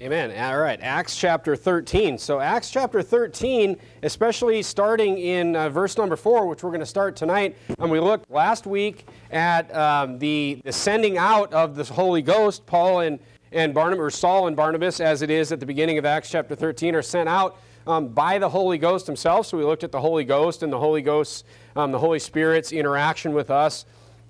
Amen. All right, Acts chapter 13. So, Acts chapter 13, especially starting in uh, verse number 4, which we're going to start tonight. And we looked last week at um, the, the sending out of the Holy Ghost. Paul and, and Barnabas, or Saul and Barnabas, as it is at the beginning of Acts chapter 13, are sent out um, by the Holy Ghost himself. So, we looked at the Holy Ghost and the Holy Ghost, um, the Holy Spirit's interaction with us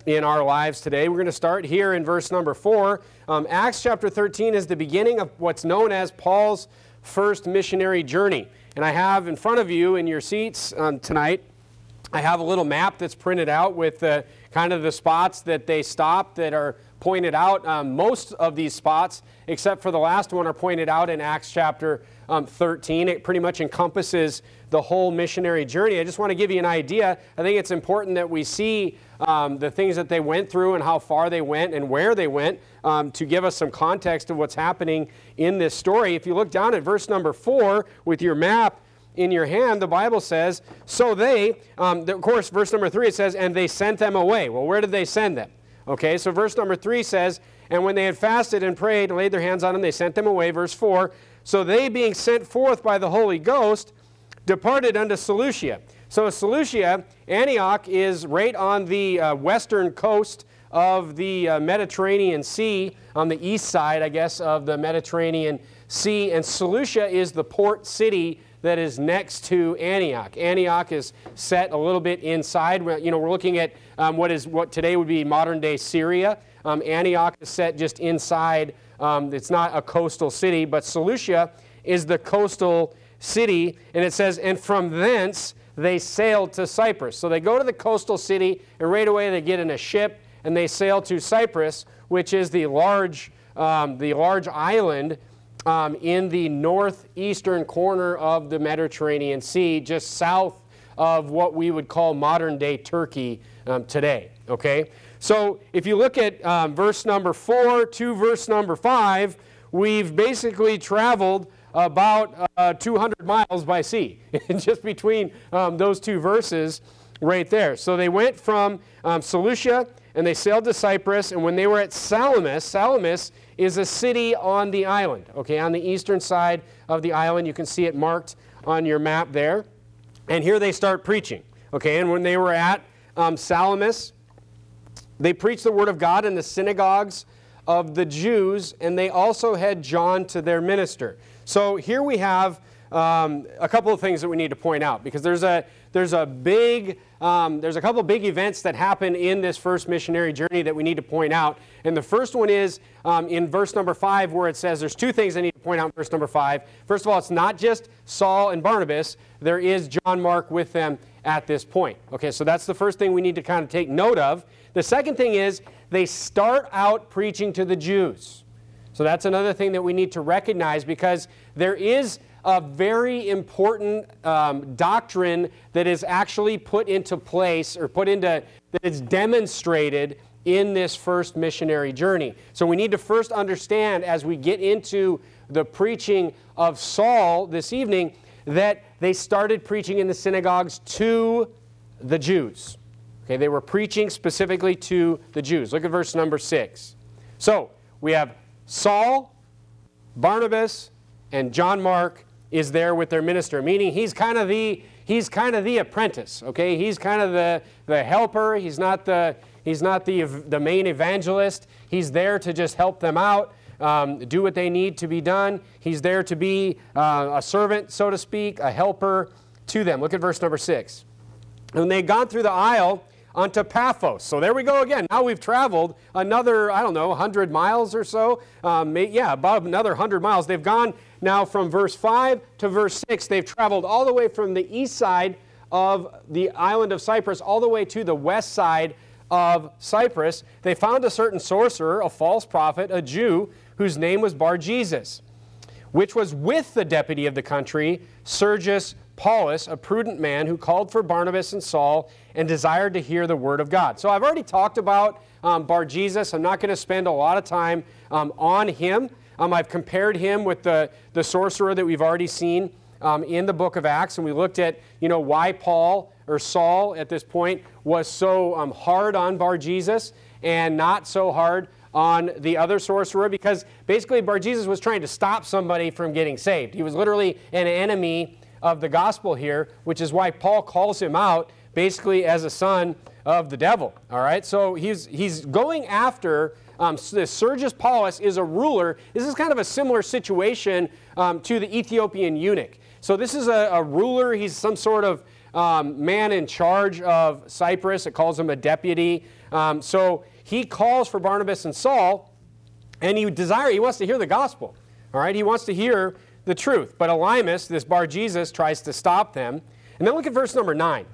in our lives today. We're going to start here in verse number 4. Um, Acts chapter 13 is the beginning of what's known as Paul's first missionary journey. And I have in front of you in your seats um, tonight, I have a little map that's printed out with uh, kind of the spots that they stopped that are pointed out. Um, most of these spots, except for the last one, are pointed out in Acts chapter um, 13. It pretty much encompasses the whole missionary journey. I just want to give you an idea. I think it's important that we see um, the things that they went through and how far they went and where they went um, to give us some context of what's happening in this story. If you look down at verse number four with your map, in your hand, the Bible says, so they, um, of course, verse number three, it says, and they sent them away. Well, where did they send them? Okay, so verse number three says, and when they had fasted and prayed and laid their hands on them, they sent them away. Verse four, so they being sent forth by the Holy Ghost departed unto Seleucia. So Seleucia, Antioch is right on the uh, western coast of the uh, Mediterranean Sea, on the east side, I guess, of the Mediterranean Sea. And Seleucia is the port city that is next to Antioch. Antioch is set a little bit inside. You know, we're looking at um, what is what today would be modern day Syria. Um, Antioch is set just inside. Um, it's not a coastal city, but Seleucia is the coastal city. And it says, and from thence they sailed to Cyprus. So they go to the coastal city, and right away they get in a ship and they sail to Cyprus, which is the large, um, the large island um, in the northeastern corner of the Mediterranean Sea, just south of what we would call modern day Turkey um, today. Okay? So if you look at um, verse number 4 to verse number 5, we've basically traveled about uh, 200 miles by sea, just between um, those two verses right there. So they went from um, Seleucia and they sailed to Cyprus, and when they were at Salamis, Salamis is a city on the island, okay, on the eastern side of the island. You can see it marked on your map there. And here they start preaching, okay, and when they were at um, Salamis, they preached the word of God in the synagogues of the Jews, and they also had John to their minister. So here we have um, a couple of things that we need to point out because there's a there's a big um, there's a couple big events that happen in this first missionary journey that we need to point out. And the first one is um, in verse number five, where it says there's two things I need to point out in verse number five. First of all, it's not just Saul and Barnabas, there is John Mark with them at this point. Okay, so that's the first thing we need to kind of take note of. The second thing is they start out preaching to the Jews. So that's another thing that we need to recognize because there is a very important um, doctrine that is actually put into place or put into, that is demonstrated in this first missionary journey. So we need to first understand as we get into the preaching of Saul this evening that they started preaching in the synagogues to the Jews. Okay, they were preaching specifically to the Jews. Look at verse number six. So we have Saul, Barnabas, and John Mark is there with their minister, meaning he's kind of the he's kind of the apprentice. Okay, he's kind of the the helper. He's not the he's not the the main evangelist. He's there to just help them out. Um, do what they need to be done. He's there to be uh, a servant, so to speak, a helper to them. Look at verse number six. When they had gone through the isle, onto Paphos. So there we go again. Now we've traveled another, I don't know, 100 miles or so. Um, yeah, about another 100 miles. They've gone now from verse 5 to verse 6. They've traveled all the way from the east side of the island of Cyprus all the way to the west side of Cyprus. They found a certain sorcerer, a false prophet, a Jew, whose name was Bar Jesus, which was with the deputy of the country, Sergius Paulus, a prudent man who called for Barnabas and Saul and desired to hear the word of God. So I've already talked about um, Bar Jesus. I'm not going to spend a lot of time um, on him. Um, I've compared him with the, the sorcerer that we've already seen um, in the book of Acts, and we looked at you know why Paul or Saul at this point was so um, hard on Bar Jesus and not so hard on the other sorcerer because basically Bar Jesus was trying to stop somebody from getting saved. He was literally an enemy of the gospel here, which is why Paul calls him out basically as a son of the devil. All right, so he's he's going after um, Sergius Paulus is a ruler. This is kind of a similar situation um, to the Ethiopian eunuch. So this is a, a ruler. He's some sort of um, man in charge of Cyprus. It calls him a deputy. Um, so he calls for Barnabas and Saul, and he desire he wants to hear the gospel. All right, he wants to hear the truth. But Elymas, this Bar Jesus, tries to stop them. And then look at verse number nine.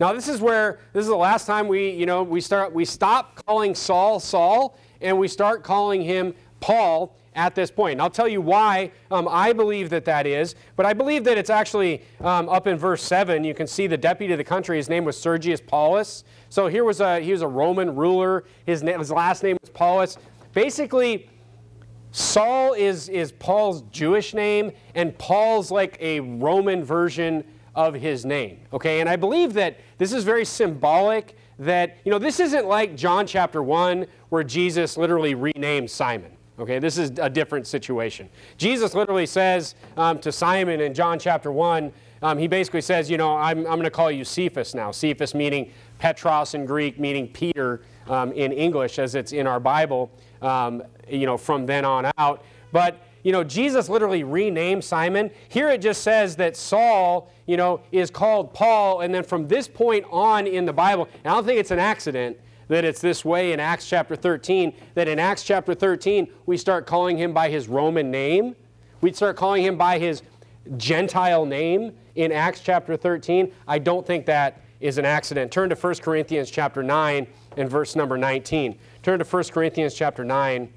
Now this is where this is the last time we, you know, we start we stop calling Saul Saul and we start calling him Paul at this point. And I'll tell you why um, I believe that that is, but I believe that it's actually um, up in verse 7. You can see the deputy of the country, his name was Sergius Paulus. So here was a, he was a Roman ruler. His, his last name was Paulus. Basically, Saul is, is Paul's Jewish name, and Paul's like a Roman version of his name. Okay, and I believe that this is very symbolic that, you know, this isn't like John chapter 1 where Jesus literally renamed Simon. Okay, this is a different situation. Jesus literally says um, to Simon in John chapter 1, um, he basically says, you know, I'm, I'm going to call you Cephas now. Cephas meaning Petros in Greek, meaning Peter um, in English, as it's in our Bible um, you know, from then on out. But, you know, Jesus literally renamed Simon. Here it just says that Saul, you know, is called Paul. And then from this point on in the Bible, I don't think it's an accident that it's this way in Acts chapter 13, that in Acts chapter 13, we start calling him by his Roman name. We start calling him by his Gentile name in Acts chapter 13. I don't think that is an accident. Turn to 1 Corinthians chapter 9 and verse number 19. Turn to 1 Corinthians chapter 9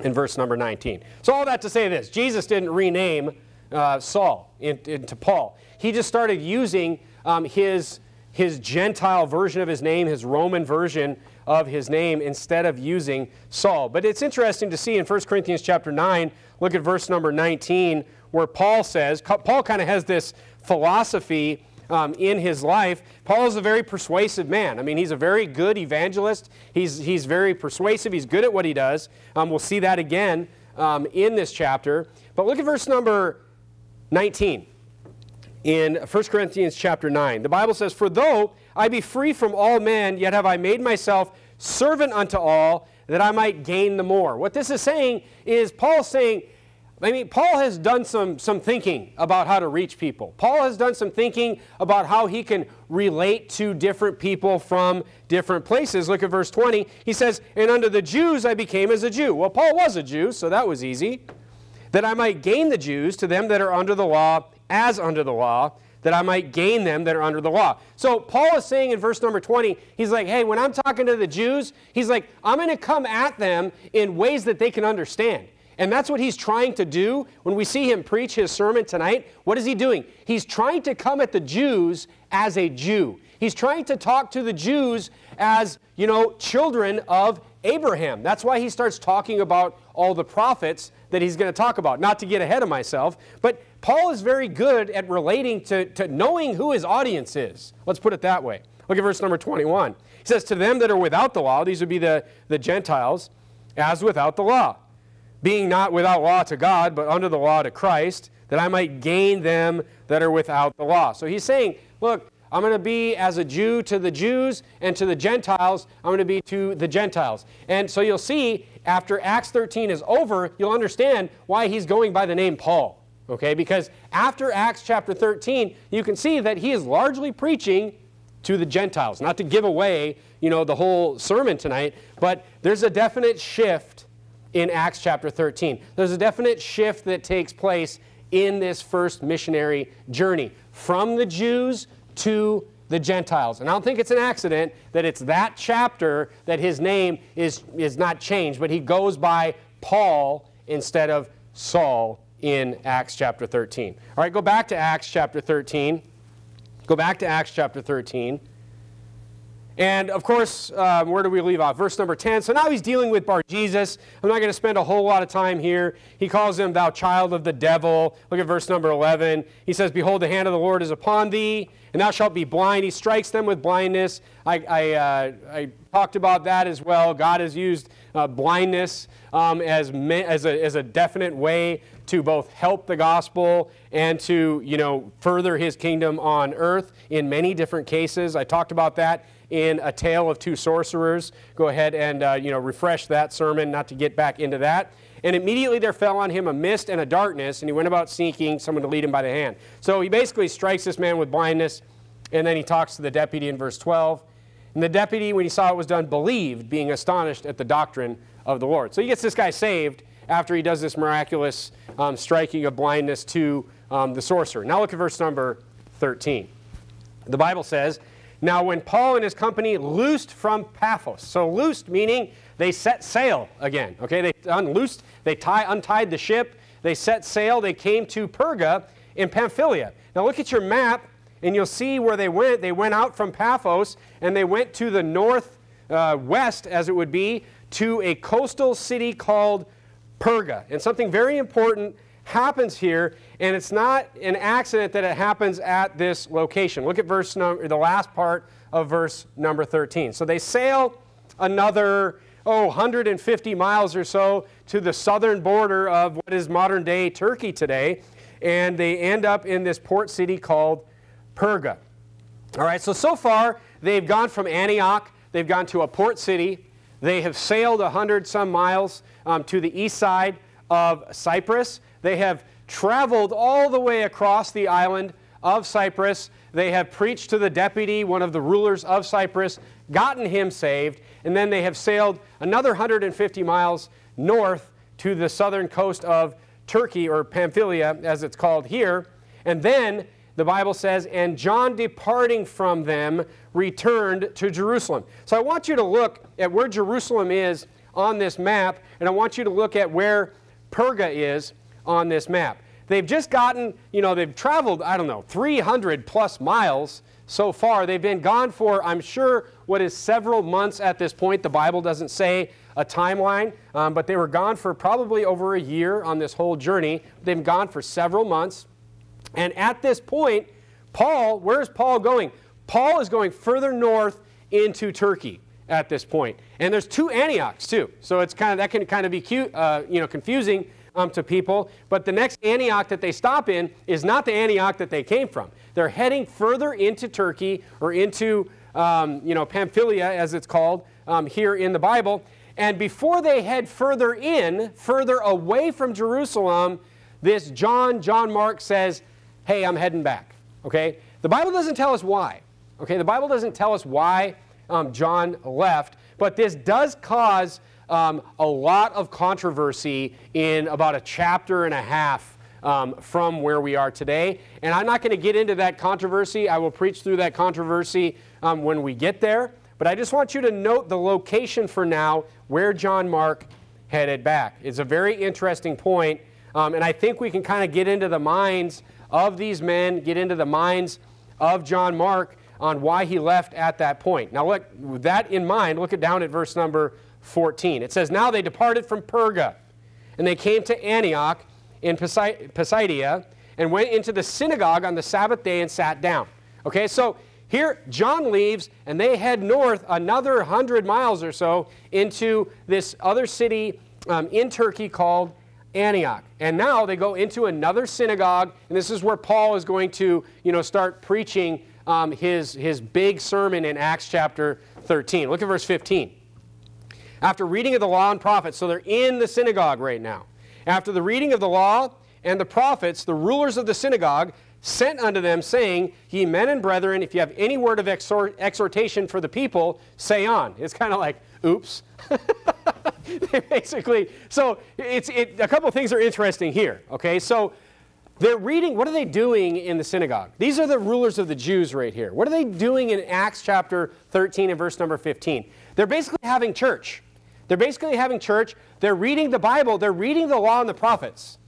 and verse number 19. So all that to say this, Jesus didn't rename uh, Saul into Paul. He just started using um, his, his Gentile version of his name, his Roman version of his name, instead of using Saul. But it's interesting to see in 1 Corinthians chapter 9, look at verse number 19, where Paul says, Paul kind of has this philosophy um, in his life. Paul is a very persuasive man. I mean, he's a very good evangelist. He's, he's very persuasive. He's good at what he does. Um, we'll see that again um, in this chapter. But look at verse number 19 in 1 Corinthians chapter 9. The Bible says, For though I be free from all men, yet have I made myself servant unto all, that I might gain the more. What this is saying is Paul saying, I mean, Paul has done some, some thinking about how to reach people. Paul has done some thinking about how he can relate to different people from different places. Look at verse 20. He says, And unto the Jews I became as a Jew. Well, Paul was a Jew, so that was easy. That I might gain the Jews to them that are under the law as under the law, that I might gain them that are under the law. So Paul is saying in verse number 20, he's like, hey, when I'm talking to the Jews, he's like, I'm going to come at them in ways that they can understand. And that's what he's trying to do when we see him preach his sermon tonight. What is he doing? He's trying to come at the Jews as a Jew. He's trying to talk to the Jews as, you know, children of Abraham. That's why he starts talking about all the prophets that he's going to talk about. Not to get ahead of myself, but Paul is very good at relating to, to knowing who his audience is. Let's put it that way. Look at verse number 21. He says, To them that are without the law, these would be the, the Gentiles, as without the law being not without law to God, but under the law to Christ, that I might gain them that are without the law. So he's saying, look, I'm going to be as a Jew to the Jews, and to the Gentiles, I'm going to be to the Gentiles. And so you'll see, after Acts 13 is over, you'll understand why he's going by the name Paul. Okay? Because after Acts chapter 13, you can see that he is largely preaching to the Gentiles. Not to give away, you know, the whole sermon tonight, but there's a definite shift in Acts chapter 13. There's a definite shift that takes place in this first missionary journey from the Jews to the Gentiles. And I don't think it's an accident that it's that chapter that his name is, is not changed, but he goes by Paul instead of Saul in Acts chapter 13. All right, go back to Acts chapter 13. Go back to Acts chapter 13. And of course, um, where do we leave off? Verse number 10. So now he's dealing with Bar Jesus. I'm not going to spend a whole lot of time here. He calls him, Thou child of the devil. Look at verse number 11. He says, Behold, the hand of the Lord is upon thee, and thou shalt be blind. He strikes them with blindness. I, I, uh, I talked about that as well. God has used uh, blindness um, as, me, as, a, as a definite way to both help the gospel and to you know further his kingdom on earth in many different cases. I talked about that in A Tale of Two Sorcerers. Go ahead and uh, you know, refresh that sermon, not to get back into that. And immediately there fell on him a mist and a darkness, and he went about seeking someone to lead him by the hand. So he basically strikes this man with blindness, and then he talks to the deputy in verse 12. And the deputy, when he saw it was done, believed, being astonished at the doctrine of the Lord. So he gets this guy saved after he does this miraculous um, striking of blindness to um, the sorcerer. Now look at verse number 13. The Bible says, now, when Paul and his company loosed from Paphos, so loosed meaning they set sail again. Okay, they unloosed, they tie, untied the ship, they set sail, they came to Perga in Pamphylia. Now, look at your map, and you'll see where they went. They went out from Paphos, and they went to the northwest, uh, as it would be, to a coastal city called Perga. And something very important happens here, and it's not an accident that it happens at this location. Look at verse number, the last part of verse number 13. So they sail another, oh, 150 miles or so to the southern border of what is modern day Turkey today, and they end up in this port city called Perga. All right, so so far they've gone from Antioch, they've gone to a port city, they have sailed 100 some miles um, to the east side of Cyprus. They have traveled all the way across the island of Cyprus. They have preached to the deputy, one of the rulers of Cyprus, gotten him saved, and then they have sailed another 150 miles north to the southern coast of Turkey, or Pamphylia as it's called here. And then the Bible says, and John departing from them returned to Jerusalem. So I want you to look at where Jerusalem is on this map, and I want you to look at where Perga is on this map. They've just gotten, you know, they've traveled, I don't know, 300 plus miles so far. They've been gone for, I'm sure, what is several months at this point. The Bible doesn't say a timeline, um, but they were gone for probably over a year on this whole journey. They've gone for several months. And at this point, Paul, where's Paul going? Paul is going further north into Turkey at this point. And there's two Antiochs too. So it's kind of that can kind of be cute, uh, you know, confusing um, to people. But the next Antioch that they stop in is not the Antioch that they came from. They're heading further into Turkey or into, um, you know, Pamphylia, as it's called um, here in the Bible. And before they head further in, further away from Jerusalem, this John, John Mark says, hey, I'm heading back. Okay? The Bible doesn't tell us why. Okay? The Bible doesn't tell us why um, John left, but this does cause um, a lot of controversy in about a chapter and a half um, from where we are today. And I'm not going to get into that controversy. I will preach through that controversy um, when we get there. But I just want you to note the location for now where John Mark headed back. It's a very interesting point, um, and I think we can kind of get into the minds of these men, get into the minds of John Mark on why he left at that point. Now, look, with that in mind, look at down at verse number 14. It says, Now they departed from Perga, and they came to Antioch in Pisidia, and went into the synagogue on the Sabbath day and sat down. Okay, so here John leaves, and they head north another hundred miles or so into this other city um, in Turkey called Antioch. And now they go into another synagogue, and this is where Paul is going to, you know, start preaching um, his, his big sermon in Acts chapter 13. Look at verse 15 after reading of the law and prophets, so they're in the synagogue right now. After the reading of the law and the prophets, the rulers of the synagogue sent unto them, saying, Ye men and brethren, if you have any word of exhort exhortation for the people, say on. It's kind of like, oops. they basically, so it's, it, a couple things are interesting here, okay? So they're reading, what are they doing in the synagogue? These are the rulers of the Jews right here. What are they doing in Acts chapter 13 and verse number 15? They're basically having church. They're basically having church. They're reading the Bible. They're reading the law and the prophets.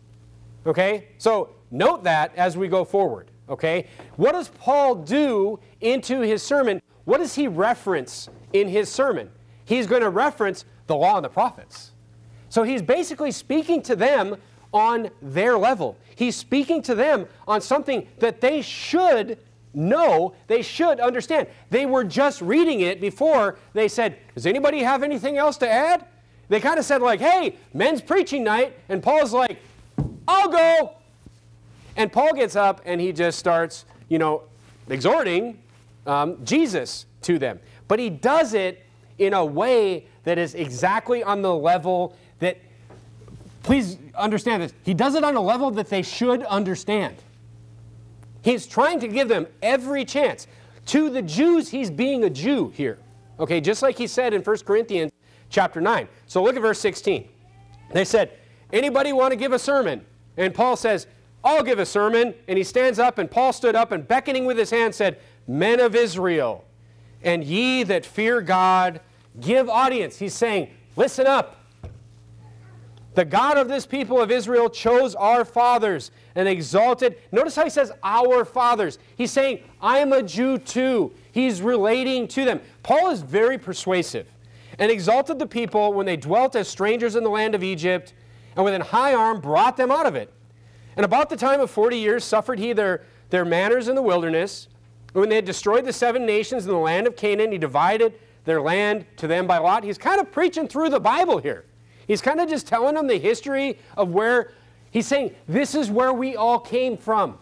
Okay? So note that as we go forward. Okay? What does Paul do into his sermon? what does he reference in his sermon? He's going to reference the law and the prophets. So he's basically speaking to them on their level. He's speaking to them on something that they should know, they should understand. They were just reading it before they said, Does anybody have anything else to add? They kind of said, like, hey, men's preaching night. And Paul's like, I'll go. And Paul gets up and he just starts, you know, exhorting um, Jesus to them. But he does it in a way that is exactly on the level that, please understand this, he does it on a level that they should understand. He's trying to give them every chance. To the Jews, he's being a Jew here. Okay, just like he said in 1 Corinthians chapter 9. So look at verse 16. They said, Anybody want to give a sermon? And Paul says, I'll give a sermon. And he stands up, and Paul stood up and beckoning with his hand said, Men of Israel, and ye that fear God, give audience. He's saying, Listen up. The God of this people of Israel chose our fathers and exalted. Notice how he says, our fathers. He's saying, I am a Jew too. He's relating to them. Paul is very persuasive and exalted the people when they dwelt as strangers in the land of Egypt and with an high arm brought them out of it. And about the time of 40 years suffered he their, their manners in the wilderness. When they had destroyed the seven nations in the land of Canaan, he divided their land to them by lot. He's kind of preaching through the Bible here. He's kind of just telling them the history of where, he's saying, this is where we all came from.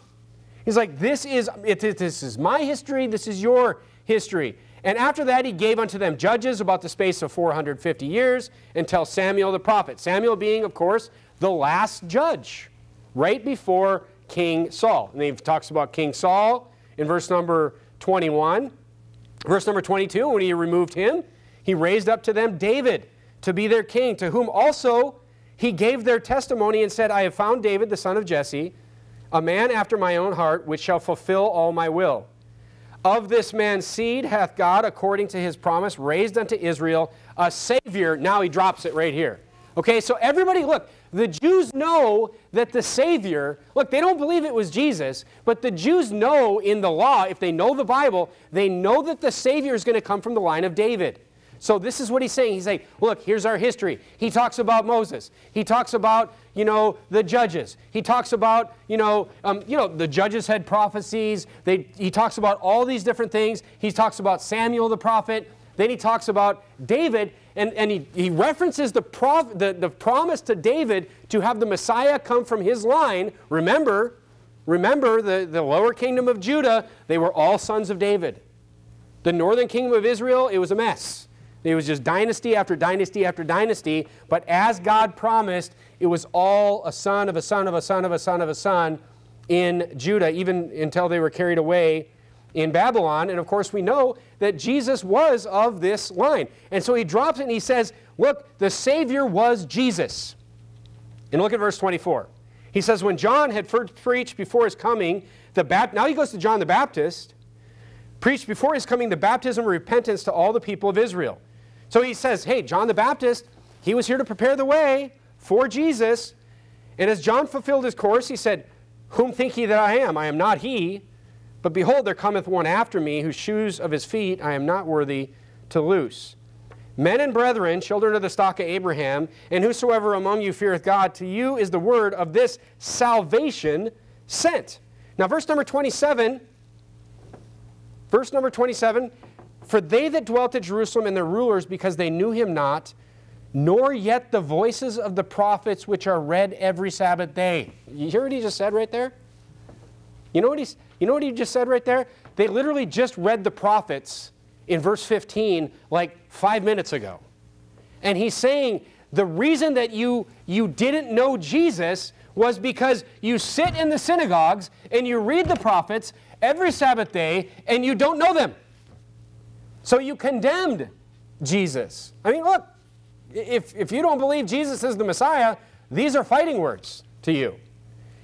He's like, this is, it, this is my history, this is your history. And after that, he gave unto them judges about the space of 450 years until Samuel the prophet. Samuel being, of course, the last judge, right before King Saul. And he talks about King Saul in verse number 21. Verse number 22, when he removed him, he raised up to them David to be their king, to whom also he gave their testimony and said, I have found David, the son of Jesse, a man after my own heart, which shall fulfill all my will. Of this man's seed hath God, according to his promise, raised unto Israel a Savior. Now he drops it right here. Okay, so everybody, look, the Jews know that the Savior, look, they don't believe it was Jesus, but the Jews know in the law, if they know the Bible, they know that the Savior is going to come from the line of David. So this is what he's saying. He's saying, look, here's our history. He talks about Moses. He talks about, you know, the judges. He talks about, you know, um, you know, the judges had prophecies. They, he talks about all these different things. He talks about Samuel the prophet. Then he talks about David, and, and he, he references the, prof, the, the promise to David to have the Messiah come from his line. Remember, remember the, the lower kingdom of Judah, they were all sons of David. The northern kingdom of Israel, it was a mess. It was just dynasty after dynasty after dynasty. But as God promised, it was all a son of a son of a son of a son of a son in Judah, even until they were carried away in Babylon. And of course, we know that Jesus was of this line. And so he drops it and he says, Look, the Savior was Jesus. And look at verse 24. He says, When John had first preached before his coming, the Baptist, now he goes to John the Baptist, preached before his coming the baptism of repentance to all the people of Israel. So he says, hey, John the Baptist, he was here to prepare the way for Jesus. And as John fulfilled his course, he said, Whom think ye that I am? I am not he. But behold, there cometh one after me, whose shoes of his feet I am not worthy to loose. Men and brethren, children of the stock of Abraham, and whosoever among you feareth God, to you is the word of this salvation sent. Now, verse number 27, verse number 27, for they that dwelt at Jerusalem and their rulers, because they knew him not, nor yet the voices of the prophets which are read every Sabbath day. You hear what he just said right there? You know what, he's, you know what he just said right there? They literally just read the prophets in verse 15 like five minutes ago. And he's saying the reason that you, you didn't know Jesus was because you sit in the synagogues and you read the prophets every Sabbath day and you don't know them. So you condemned Jesus. I mean, look, if, if you don't believe Jesus is the Messiah, these are fighting words to you.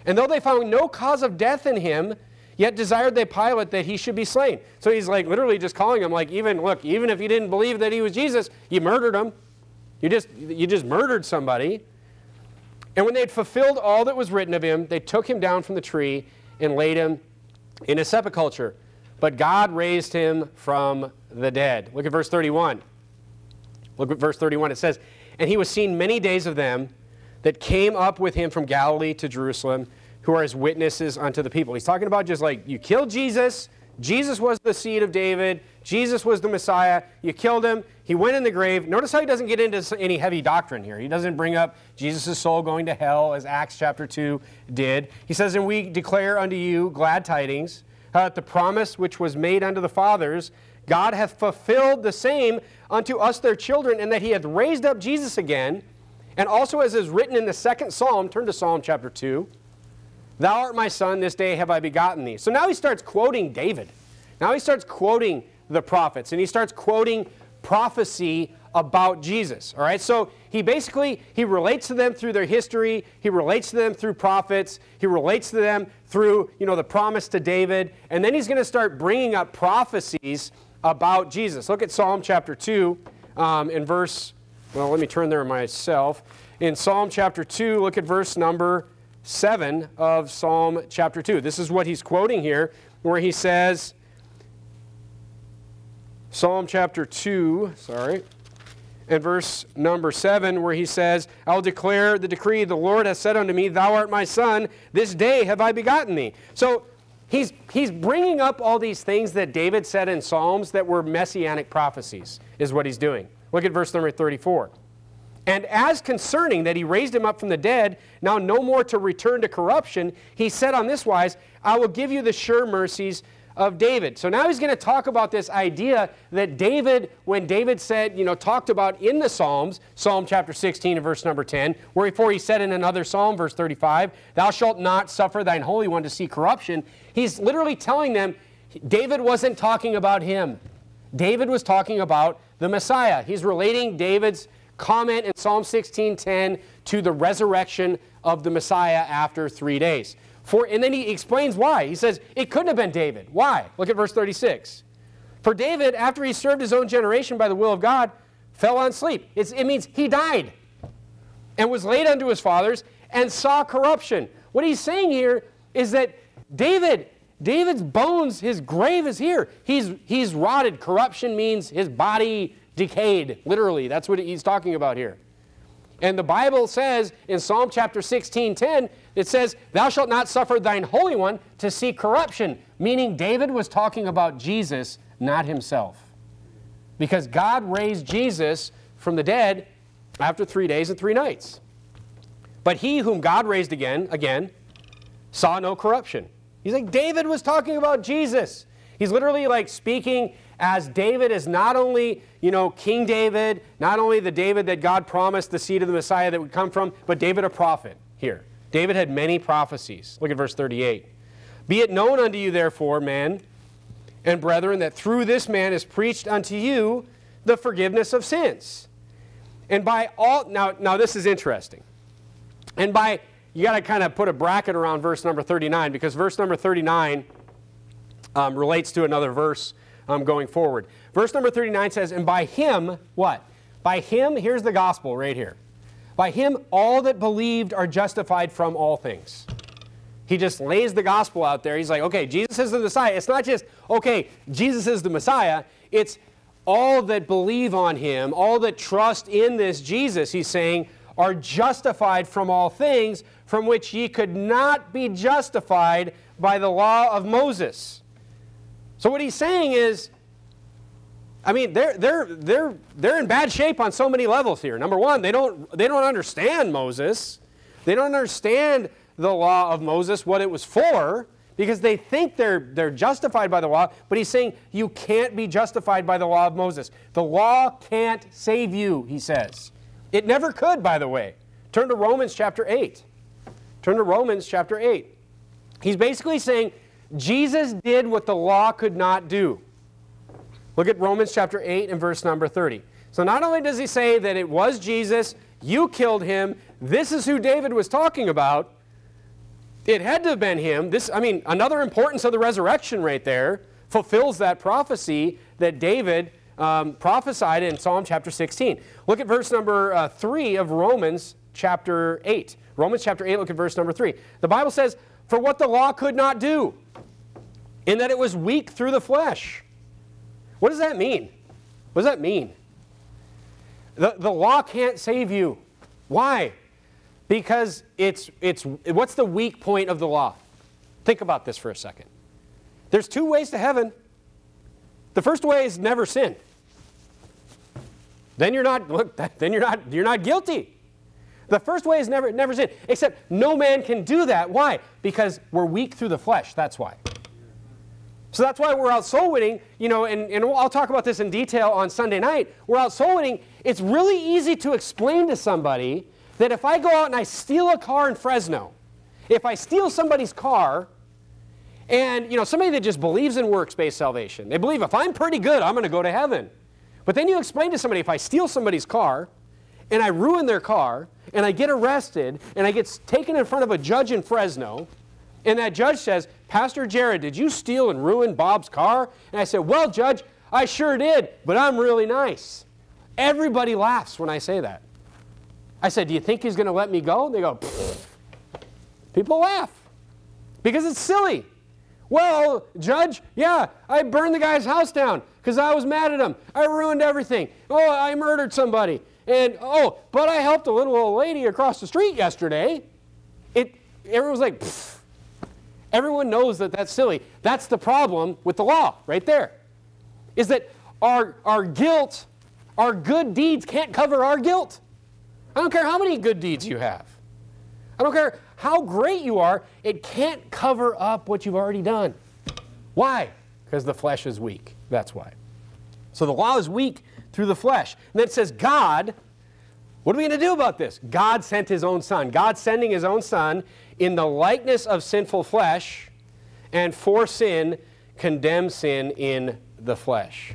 And though they found no cause of death in him, yet desired they Pilate that he should be slain. So he's like literally just calling him like even look, even if you didn't believe that he was Jesus, you murdered him. You just you just murdered somebody. And when they had fulfilled all that was written of him, they took him down from the tree and laid him in a sepulchre. But God raised him from the dead. Look at verse 31. Look at verse 31. It says, And he was seen many days of them that came up with him from Galilee to Jerusalem, who are his witnesses unto the people. He's talking about just like you killed Jesus, Jesus was the seed of David. Jesus was the Messiah. You killed him. He went in the grave. Notice how he doesn't get into any heavy doctrine here. He doesn't bring up Jesus' soul going to hell as Acts chapter 2 did. He says, And we declare unto you glad tidings, that the promise which was made unto the fathers, God hath fulfilled the same unto us their children, and that he hath raised up Jesus again. And also, as is written in the second psalm, turn to Psalm chapter 2. Thou art my son, this day have I begotten thee. So now he starts quoting David. Now he starts quoting the prophets, and he starts quoting prophecy about Jesus. All right, so he basically he relates to them through their history. He relates to them through prophets. He relates to them through you know the promise to David, and then he's going to start bringing up prophecies about Jesus. Look at Psalm chapter two, um, in verse. Well, let me turn there myself. In Psalm chapter two, look at verse number 7 of Psalm chapter 2. This is what he's quoting here, where he says, Psalm chapter 2, sorry, and verse number 7, where he says, I'll declare the decree, the Lord has said unto me, Thou art my son, this day have I begotten thee. So he's, he's bringing up all these things that David said in Psalms that were messianic prophecies, is what he's doing. Look at verse number 34. And as concerning that he raised him up from the dead, now no more to return to corruption, he said on this wise, I will give you the sure mercies of David. So now he's going to talk about this idea that David, when David said, you know, talked about in the Psalms, Psalm chapter 16 and verse number 10, where before he said in another Psalm, verse 35, Thou shalt not suffer thine Holy One to see corruption. He's literally telling them David wasn't talking about him. David was talking about the Messiah. He's relating David's comment in Psalm 16:10 to the resurrection of the Messiah after three days. For, and then he explains why. He says, it couldn't have been David. Why? Look at verse 36. For David, after he served his own generation by the will of God, fell on sleep. It's, it means he died and was laid unto his fathers and saw corruption. What he's saying here is that David, David's bones, his grave is here. He's, he's rotted. Corruption means his body decayed, literally. That's what he's talking about here. And the Bible says in Psalm chapter 16, 10, it says, Thou shalt not suffer thine Holy One to see corruption, meaning David was talking about Jesus, not himself. Because God raised Jesus from the dead after three days and three nights. But he whom God raised again, again, saw no corruption. He's like, David was talking about Jesus. He's literally like speaking as David is not only, you know, King David, not only the David that God promised the seed of the Messiah that would come from, but David a prophet here. David had many prophecies. Look at verse 38. Be it known unto you, therefore, men and brethren, that through this man is preached unto you the forgiveness of sins. And by all, now, now this is interesting. And by, you got to kind of put a bracket around verse number 39 because verse number 39 um, relates to another verse um, going forward. Verse number 39 says, And by him, what? By him, here's the gospel right here. By him, all that believed are justified from all things. He just lays the gospel out there. He's like, okay, Jesus is the Messiah. It's not just, okay, Jesus is the Messiah. It's all that believe on him, all that trust in this Jesus, he's saying, are justified from all things from which ye could not be justified by the law of Moses. So what he's saying is, I mean, they're, they're, they're, they're in bad shape on so many levels here. Number one, they don't, they don't understand Moses. They don't understand the law of Moses, what it was for, because they think they're, they're justified by the law. But he's saying you can't be justified by the law of Moses. The law can't save you, he says. It never could, by the way. Turn to Romans chapter 8. Turn to Romans chapter 8. He's basically saying Jesus did what the law could not do. Look at Romans chapter 8 and verse number 30. So not only does he say that it was Jesus, you killed him, this is who David was talking about. It had to have been him. This, I mean, another importance of the resurrection right there fulfills that prophecy that David um, prophesied in Psalm chapter 16. Look at verse number uh, 3 of Romans chapter 8. Romans chapter 8, look at verse number 3. The Bible says, For what the law could not do, in that it was weak through the flesh. What does that mean? What does that mean? The, the law can't save you. Why? Because it's, it's, what's the weak point of the law? Think about this for a second. There's two ways to heaven. The first way is never sin. Then you're not, look, then you're not, you're not guilty. The first way is never, never sin. Except no man can do that. Why? Because we're weak through the flesh. That's why. So that's why we're out soul winning, you know, and, and I'll talk about this in detail on Sunday night. We're out soul winning. It's really easy to explain to somebody that if I go out and I steal a car in Fresno, if I steal somebody's car, and you know, somebody that just believes in works-based salvation, they believe if I'm pretty good, I'm going to go to heaven. But then you explain to somebody if I steal somebody's car and I ruin their car and I get arrested and I get taken in front of a judge in Fresno and that judge says, Pastor Jared, did you steal and ruin Bob's car? And I said, Well, Judge, I sure did, but I'm really nice. Everybody laughs when I say that. I said, Do you think he's going to let me go? And they go, Pfft. People laugh because it's silly. Well, Judge, yeah, I burned the guy's house down because I was mad at him. I ruined everything. Oh, I murdered somebody. And oh, but I helped a little old lady across the street yesterday. It, everyone was like, Pfft. Everyone knows that that's silly. That's the problem with the law right there. Is that our, our guilt, our good deeds can't cover our guilt. I don't care how many good deeds you have. I don't care how great you are, it can't cover up what you've already done. Why? Because the flesh is weak. That's why. So the law is weak through the flesh. And then it says, God, what are we going to do about this? God sent his own son. God sending his own son in the likeness of sinful flesh, and for sin, condemn sin in the flesh.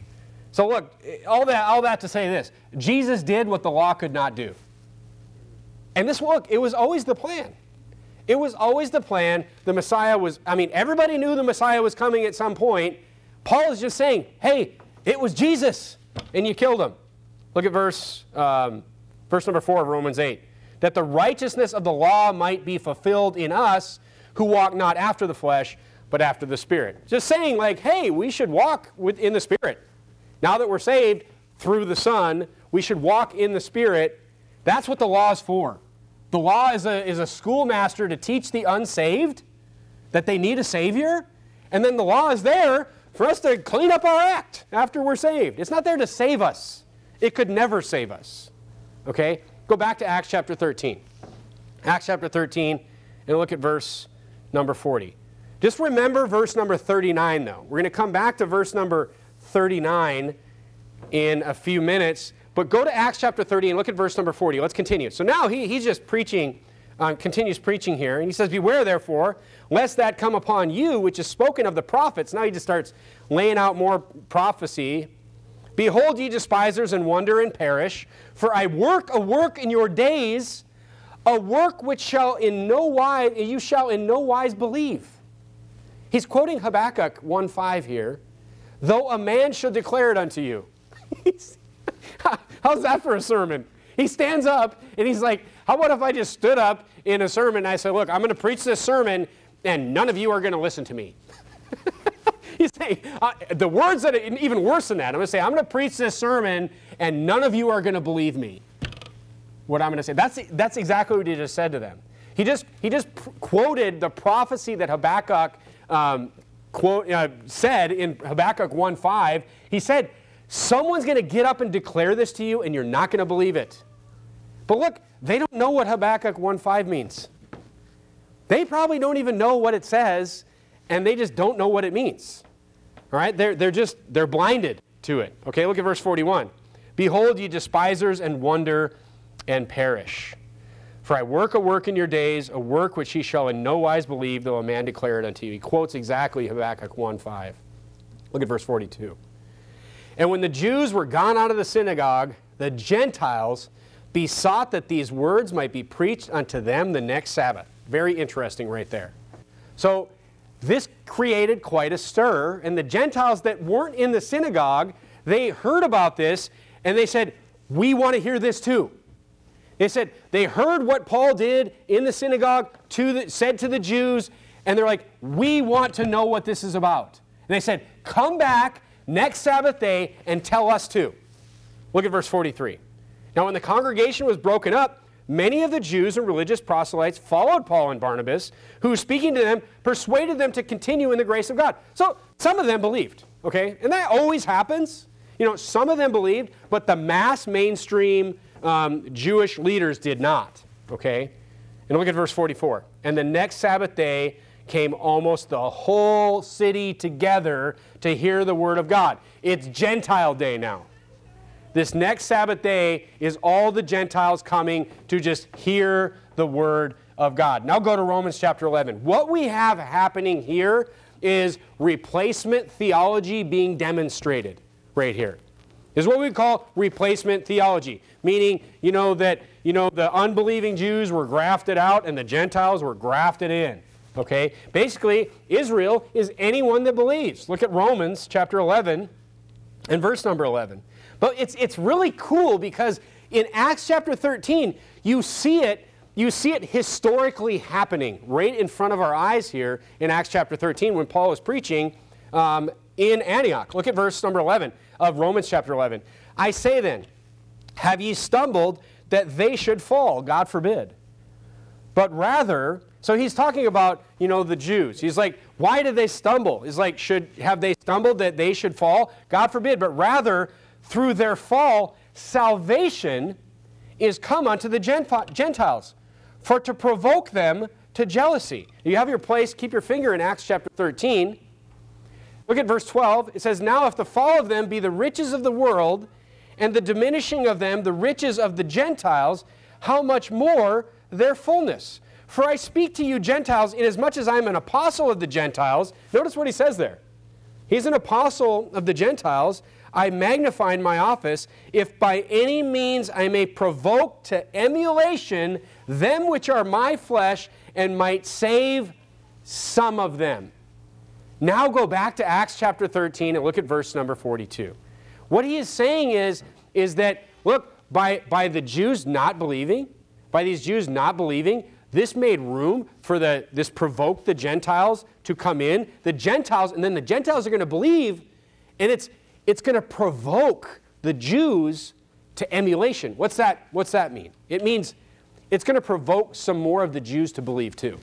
So look, all that, all that to say this Jesus did what the law could not do. And this, look, it was always the plan. It was always the plan. The Messiah was, I mean, everybody knew the Messiah was coming at some point. Paul is just saying, hey, it was Jesus, and you killed him. Look at verse, um, verse number 4 of Romans 8 that the righteousness of the law might be fulfilled in us who walk not after the flesh, but after the Spirit. Just saying, like, hey, we should walk in the Spirit. Now that we're saved through the Son, we should walk in the Spirit. That's what the law is for. The law is a, is a schoolmaster to teach the unsaved that they need a Savior. And then the law is there for us to clean up our act after we're saved. It's not there to save us, it could never save us. Okay? Go back to Acts chapter 13. Acts chapter 13, and look at verse number 40. Just remember verse number 39, though. We're going to come back to verse number 39 in a few minutes. But go to Acts chapter 30 and look at verse number 40. Let's continue. So now he, he's just preaching, uh, continues preaching here. And he says, Beware, therefore, lest that come upon you, which is spoken of the prophets. Now he just starts laying out more prophecy Behold, ye despisers, and wonder and perish, for I work a work in your days, a work which shall in no wise you shall in no wise believe. He's quoting Habakkuk 1:5 here. Though a man should declare it unto you. How's that for a sermon? He stands up and he's like, How about if I just stood up in a sermon and I said, Look, I'm going to preach this sermon and none of you are going to listen to me. He's saying, uh, the words that, are even worse than that, I'm going to say, I'm going to preach this sermon and none of you are going to believe me. What I'm going to say. That's, that's exactly what he just said to them. He just, he just quoted the prophecy that Habakkuk um, quote, uh, said in Habakkuk 1.5. He said, someone's going to get up and declare this to you and you're not going to believe it. But look, they don't know what Habakkuk 1.5 means. They probably don't even know what it says, and they just don't know what it means. All right? They're, they're just, they're blinded to it. Okay, look at verse 41. Behold, ye despisers, and wonder and perish. For I work a work in your days, a work which ye shall in no wise believe, though a man declare it unto you. He quotes exactly Habakkuk 1.5. Look at verse 42. And when the Jews were gone out of the synagogue, the Gentiles besought that these words might be preached unto them the next Sabbath. Very interesting right there. So this created quite a stir, and the Gentiles that weren't in the synagogue, they heard about this and they said, We want to hear this too. They said they heard what Paul did in the synagogue, to the, said to the Jews, and they're like, We want to know what this is about. And they said, Come back next Sabbath day and tell us too. Look at verse 43. Now, when the congregation was broken up, many of the Jews and religious proselytes followed Paul and Barnabas, who, speaking to them, persuaded them to continue in the grace of God. So some of them believed, okay? And that always happens. You know, some of them believed, but the mass mainstream um, Jewish leaders did not, okay? And look at verse 44. And the next Sabbath day came almost the whole city together to hear the word of God. It's Gentile day now. This next Sabbath day is all the Gentiles coming to just hear the word of God. Now go to Romans chapter 11. What we have happening here is replacement theology being demonstrated right here. Is what we call replacement theology, meaning, you know, that, you know, the unbelieving Jews were grafted out and the Gentiles were grafted in. Okay? Basically, Israel is anyone that believes. Look at Romans chapter 11 and verse number 11. But it's, it's really cool because in Acts chapter 13, you see it you see it historically happening right in front of our eyes here in Acts chapter 13 when Paul is preaching um, in Antioch. Look at verse number 11 of Romans chapter 11. I say then, have ye stumbled that they should fall? God forbid. But rather, so he's talking about, you know, the Jews. He's like, why did they stumble? He's like, should have they stumbled that they should fall? God forbid. But rather, through their fall, salvation is come unto the Gentiles, for to provoke them to jealousy. You have your place, keep your finger in Acts chapter 13. Look at verse 12. It says, Now if the fall of them be the riches of the world, and the diminishing of them the riches of the Gentiles, how much more their fullness? For I speak to you, Gentiles, inasmuch as I am an apostle of the Gentiles. Notice what he says there. He's an apostle of the Gentiles. I magnify in my office, if by any means I may provoke to emulation them which are my flesh, and might save some of them. Now go back to Acts chapter 13 and look at verse number 42. What he is saying is, is that, look, by, by the Jews not believing, by these Jews not believing, this made room for the, this provoked the Gentiles to come in. The Gentiles, and then the Gentiles are going to believe, and it's, it's going to provoke the Jews to emulation. What's that, what's that mean? It means it's going to provoke some more of the Jews to believe too,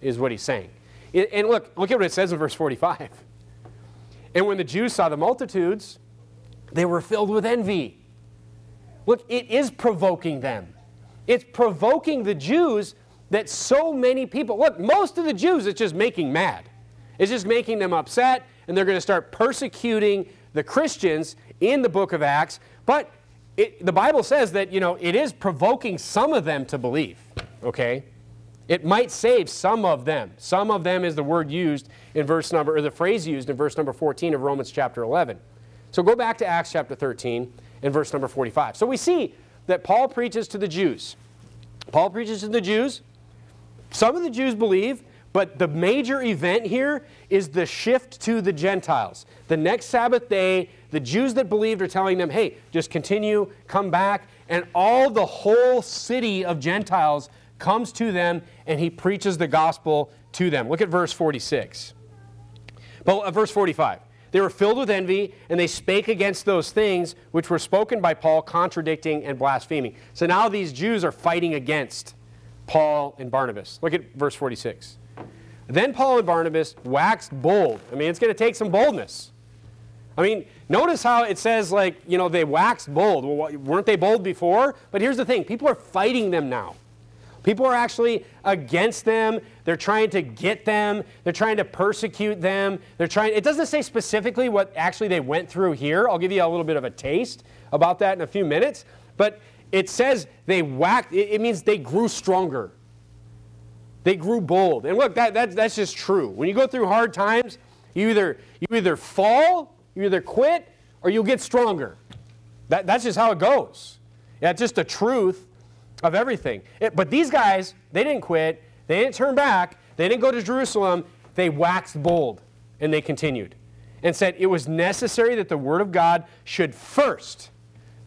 is what he's saying. And look, look at what it says in verse 45. And when the Jews saw the multitudes, they were filled with envy. Look, it is provoking them. It's provoking the Jews that so many people, look, most of the Jews it's just making mad. It's just making them upset, and they're going to start persecuting the Christians in the book of Acts, but it, the Bible says that, you know, it is provoking some of them to believe, okay? It might save some of them. Some of them is the word used in verse number, or the phrase used in verse number 14 of Romans chapter 11. So go back to Acts chapter 13 and verse number 45. So we see that Paul preaches to the Jews. Paul preaches to the Jews. Some of the Jews believe, but the major event here is the shift to the Gentiles. The next Sabbath day, the Jews that believed are telling them, hey, just continue, come back. And all the whole city of Gentiles comes to them and he preaches the gospel to them. Look at verse 46. Well, uh, verse 45. They were filled with envy, and they spake against those things which were spoken by Paul, contradicting and blaspheming. So now these Jews are fighting against Paul and Barnabas. Look at verse 46. Then Paul and Barnabas waxed bold. I mean, it's going to take some boldness. I mean, notice how it says, like, you know, they waxed bold. Well, weren't they bold before? But here's the thing people are fighting them now. People are actually against them. They're trying to get them. They're trying to persecute them. They're trying, it doesn't say specifically what actually they went through here. I'll give you a little bit of a taste about that in a few minutes. But it says they whacked, it, means they grew stronger. They grew bold. And look, that, that, that's just true. When you go through hard times, you either, you either fall, you either quit, or you'll get stronger. That, that's just how it goes. That's just the truth of everything. It, but these guys, they didn't quit. They didn't turn back. They didn't go to Jerusalem. They waxed bold and they continued and said it was necessary that the word of God should first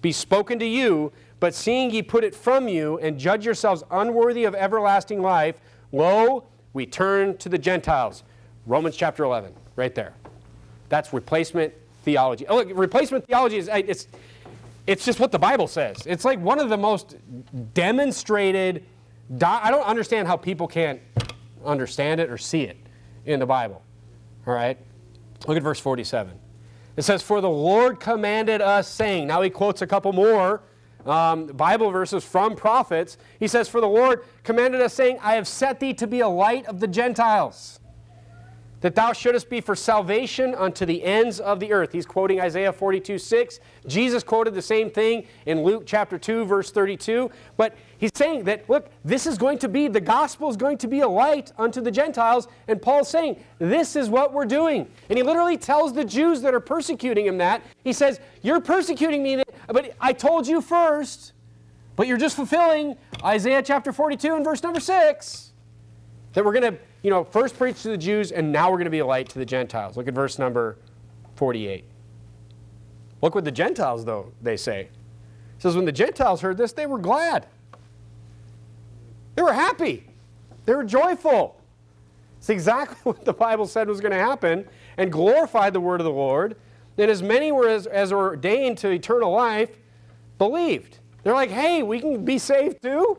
be spoken to you, but seeing ye put it from you and judge yourselves unworthy of everlasting life, lo, we turn to the Gentiles. Romans chapter 11, right there. That's replacement theology. Oh, look, replacement theology is it's it's just what the Bible says. It's like one of the most demonstrated. I don't understand how people can't understand it or see it in the Bible. All right? Look at verse 47. It says, For the Lord commanded us, saying, now he quotes a couple more um, Bible verses from prophets. He says, For the Lord commanded us, saying, I have set thee to be a light of the Gentiles that thou shouldest be for salvation unto the ends of the earth. He's quoting Isaiah 42 6. Jesus quoted the same thing in Luke chapter 2, verse 32. But he's saying that, look, this is going to be, the gospel is going to be a light unto the Gentiles. And Paul's saying, this is what we're doing. And he literally tells the Jews that are persecuting him that. He says, You're persecuting me, but I told you first, but you're just fulfilling Isaiah chapter 42 and verse number 6 that we're going to you know, first preach to the Jews, and now we're going to be a light to the Gentiles. Look at verse number 48. Look what the Gentiles, though, they say. It says, when the Gentiles heard this, they were glad. They were happy. They were joyful. It's exactly what the Bible said was going to happen, and glorified the word of the Lord. And as many were as, as ordained to eternal life believed. They're like, hey, we can be saved too?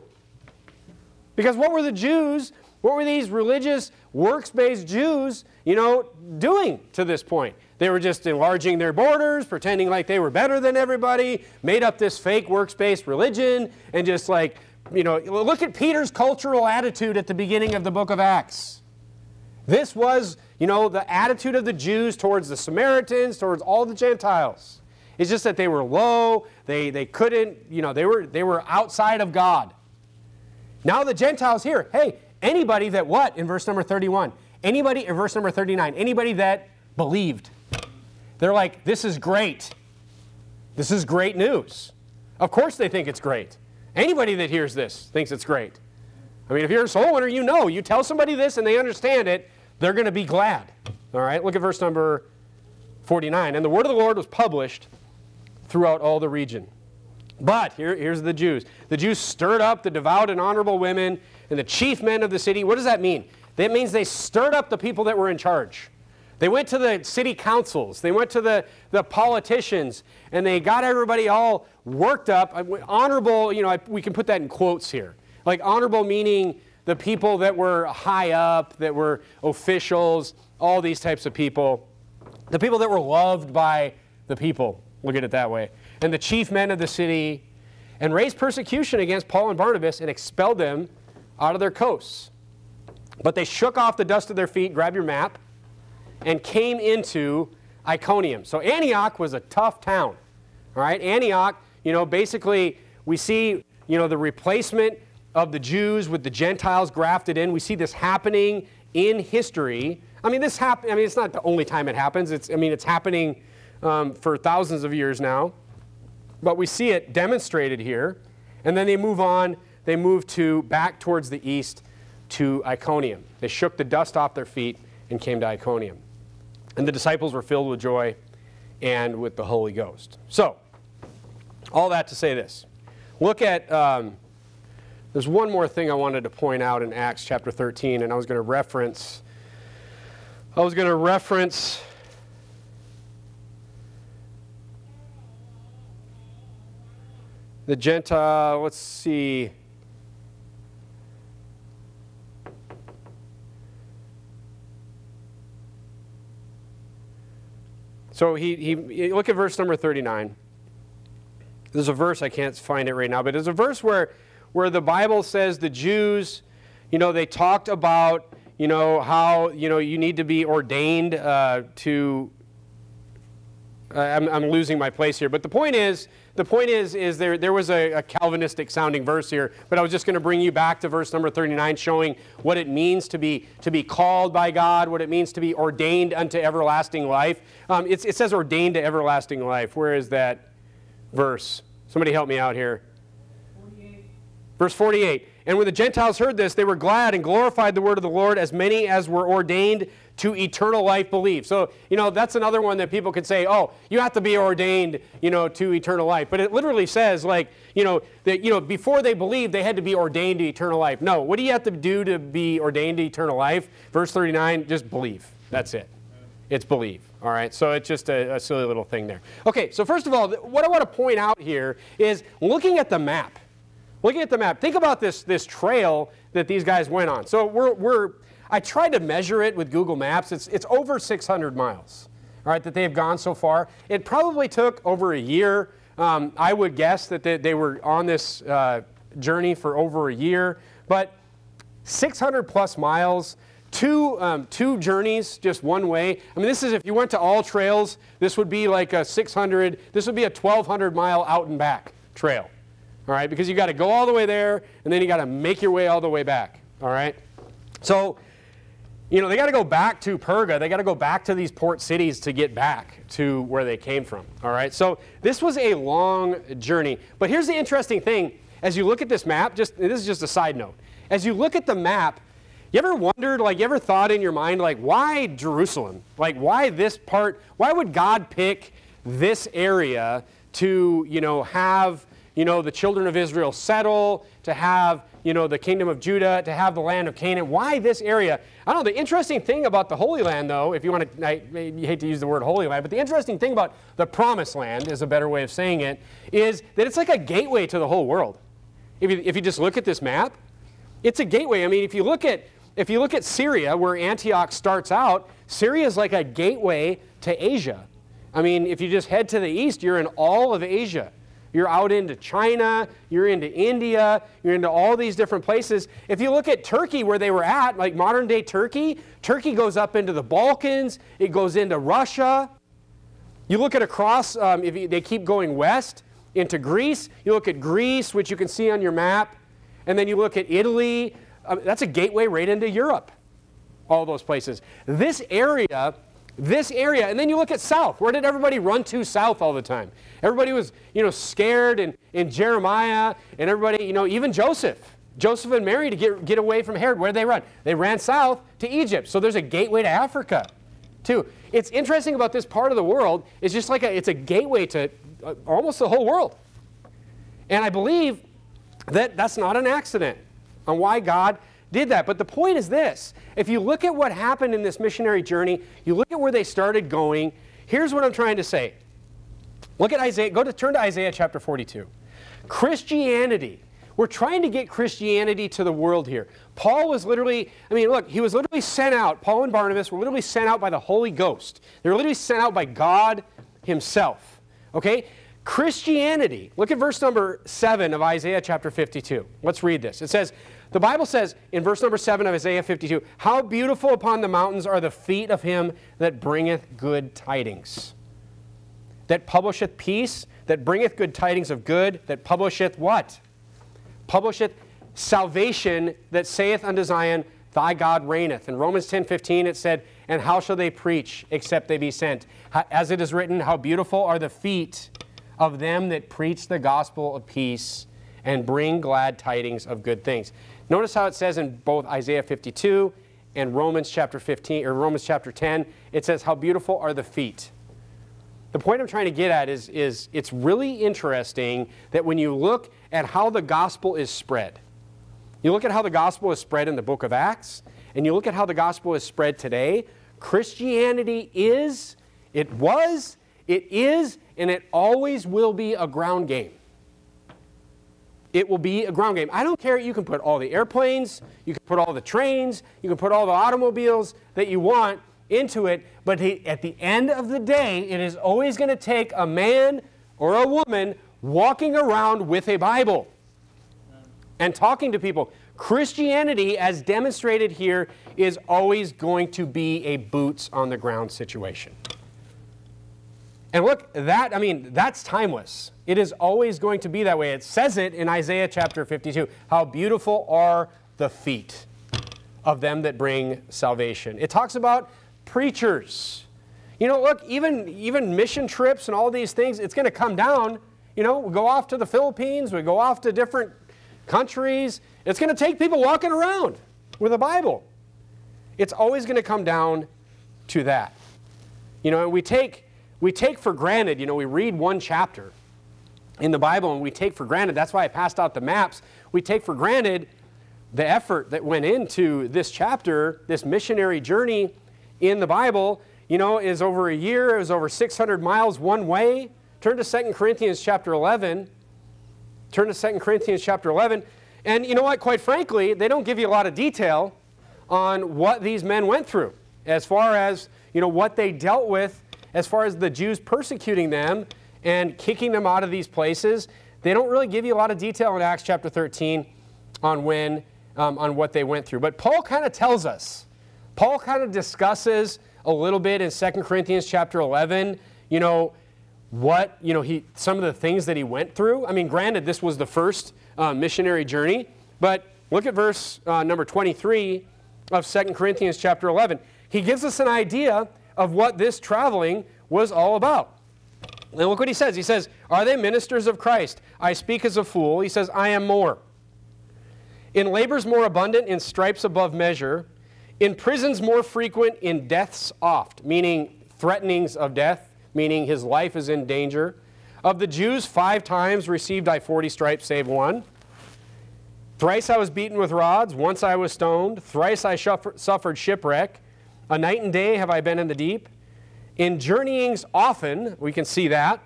Because what were the Jews what were these religious, works-based Jews, you know, doing to this point? They were just enlarging their borders, pretending like they were better than everybody, made up this fake works-based religion, and just like, you know, look at Peter's cultural attitude at the beginning of the book of Acts. This was, you know, the attitude of the Jews towards the Samaritans, towards all the Gentiles. It's just that they were low, they, they couldn't, you know, they were, they were outside of God. Now the Gentiles here, hey, Anybody that what in verse number 31? Anybody in verse number 39? Anybody that believed. They're like, this is great. This is great news. Of course they think it's great. Anybody that hears this thinks it's great. I mean, if you're a soul winner, you know. You tell somebody this and they understand it, they're going to be glad. All right, look at verse number 49. And the word of the Lord was published throughout all the region. But here, here's the Jews. The Jews stirred up the devout and honorable women and the chief men of the city. What does that mean? That means they stirred up the people that were in charge. They went to the city councils, they went to the, the politicians, and they got everybody all worked up. Honorable, you know, we can put that in quotes here. Like honorable meaning the people that were high up, that were officials, all these types of people. The people that were loved by the people, look at it that way. And the chief men of the city, and raised persecution against Paul and Barnabas and expelled them out of their coasts. But they shook off the dust of their feet, grab your map, and came into Iconium. So Antioch was a tough town. All right, Antioch, you know, basically we see, you know, the replacement of the Jews with the Gentiles grafted in. We see this happening in history. I mean, this happen. I mean, it's not the only time it happens. It's, I mean, it's happening um, for thousands of years now. But we see it demonstrated here. And then they move on they moved to back towards the east to Iconium. They shook the dust off their feet and came to Iconium. And the disciples were filled with joy and with the Holy Ghost. So, all that to say this. Look at, um, there's one more thing I wanted to point out in Acts chapter 13, and I was going to reference, I was going to reference the Gentile, let's see. So he, he look at verse number 39. There's a verse, I can't find it right now, but there's a verse where, where the Bible says the Jews, you know, they talked about, you know, how, you know, you need to be ordained uh, to, uh, I'm, I'm losing my place here, but the point is, the point is, is there, there was a, a Calvinistic sounding verse here, but I was just going to bring you back to verse number 39, showing what it means to be, to be called by God, what it means to be ordained unto everlasting life. Um, it says ordained to everlasting life. Where is that verse? Somebody help me out here. 48. Verse 48. And when the Gentiles heard this, they were glad and glorified the word of the Lord, as many as were ordained to eternal life believe. So, you know, that's another one that people could say, oh, you have to be ordained, you know, to eternal life. But it literally says, like, you know, that, you know, before they believed, they had to be ordained to eternal life. No, what do you have to do to be ordained to eternal life? Verse 39, just believe. That's it. It's believe. All right, so it's just a, a silly little thing there. Okay, so first of all, what I want to point out here is looking at the map. Looking at the map, think about this, this trail that these guys went on. So we're, we're I tried to measure it with Google Maps. It's, it's over 600 miles, all right, that they've gone so far. It probably took over a year. Um, I would guess that they, they were on this uh, journey for over a year, but 600 plus miles, two, um, two journeys just one way. I mean, this is if you went to all trails, this would be like a 600, this would be a 1,200 mile out and back trail, all right, because you got to go all the way there and then you got to make your way all the way back, all right. So you know, they got to go back to Perga. They got to go back to these port cities to get back to where they came from. All right. So this was a long journey. But here's the interesting thing: as you look at this map, just this is just a side note. As you look at the map, you ever wondered, like, you ever thought in your mind, like, why Jerusalem? Like, why this part? Why would God pick this area to, you know, have, you know, the children of Israel settle, to have you know, the kingdom of Judah, to have the land of Canaan. Why this area? I don't know. The interesting thing about the Holy Land, though, if you want to, I, you hate to use the word Holy Land, but the interesting thing about the Promised Land, is a better way of saying it, is that it's like a gateway to the whole world. If you, if you just look at this map, it's a gateway. I mean, if you look at if you look at Syria, where Antioch starts out, Syria is like a gateway to Asia. I mean, if you just head to the east, you're in all of Asia. You're out into China, you're into India, you're into all these different places. If you look at Turkey, where they were at, like modern day Turkey, Turkey goes up into the Balkans, it goes into Russia. You look at across, um, if you, they keep going west into Greece, you look at Greece, which you can see on your map, and then you look at Italy. Um, that's a gateway right into Europe, all those places. This area this area. And then you look at south. Where did everybody run to south all the time? Everybody was, you know, scared and, in Jeremiah and everybody, you know, even Joseph. Joseph and Mary to get, get away from Herod. Where did they run? They ran south to Egypt. So there's a gateway to Africa, too. It's interesting about this part of the world. It's just like a, it's a gateway to uh, almost the whole world. And I believe that that's not an accident on why God did that. But the point is this if you look at what happened in this missionary journey, you look at where they started going, here's what I'm trying to say. Look at Isaiah, go to turn to Isaiah chapter 42. Christianity. We're trying to get Christianity to the world here. Paul was literally, I mean, look, he was literally sent out, Paul and Barnabas were literally sent out by the Holy Ghost. They were literally sent out by God Himself. Okay? Christianity, look at verse number 7 of Isaiah chapter 52. Let's read this. It says, the Bible says in verse number 7 of Isaiah 52 How beautiful upon the mountains are the feet of him that bringeth good tidings, that publisheth peace, that bringeth good tidings of good, that publisheth what? Publisheth salvation, that saith unto Zion, Thy God reigneth. In Romans 10 15, it said, And how shall they preach except they be sent? As it is written, How beautiful are the feet of them that preach the gospel of peace and bring glad tidings of good things. Notice how it says in both Isaiah 52 and Romans chapter 15 or Romans chapter 10, it says, How beautiful are the feet. The point I'm trying to get at is, is it's really interesting that when you look at how the gospel is spread, you look at how the gospel is spread in the book of Acts, and you look at how the gospel is spread today, Christianity is, it was, it is, and it always will be a ground game it will be a ground game. I don't care. You can put all the airplanes, you can put all the trains, you can put all the automobiles that you want into it, but at the end of the day, it is always going to take a man or a woman walking around with a Bible and talking to people. Christianity, as demonstrated here, is always going to be a boots on the ground situation. And look, that, I mean, that's timeless. It is always going to be that way. It says it in Isaiah chapter 52. How beautiful are the feet of them that bring salvation. It talks about preachers. You know, look, even, even mission trips and all these things, it's going to come down. You know, we go off to the Philippines, we go off to different countries. It's going to take people walking around with a Bible. It's always going to come down to that. You know, and we take, we take for granted, you know, we read one chapter in the Bible and we take for granted, that's why I passed out the maps, we take for granted the effort that went into this chapter, this missionary journey in the Bible, you know, is over a year, it was over 600 miles one way. Turn to 2 Corinthians chapter 11. Turn to 2 Corinthians chapter 11. And you know what, quite frankly, they don't give you a lot of detail on what these men went through as far as, you know, what they dealt with as far as the Jews persecuting them and kicking them out of these places. They don't really give you a lot of detail in Acts chapter 13 on when, um, on what they went through. But Paul kind of tells us. Paul kind of discusses a little bit in 2 Corinthians chapter 11, you know, what, you know, he, some of the things that he went through. I mean, granted, this was the first uh, missionary journey, but look at verse uh, number 23 of 2 Corinthians chapter 11. He gives us an idea of what this traveling was all about. And look what he says. He says, Are they ministers of Christ? I speak as a fool. He says, I am more. In labors more abundant, in stripes above measure, in prisons more frequent, in deaths oft, meaning threatenings of death, meaning his life is in danger. Of the Jews, five times received I forty stripes, save one. Thrice I was beaten with rods, once I was stoned, thrice I suffered shipwreck. A night and day have I been in the deep. In journeyings often, we can see that.